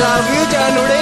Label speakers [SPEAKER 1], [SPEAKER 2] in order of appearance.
[SPEAKER 1] love you, Janude.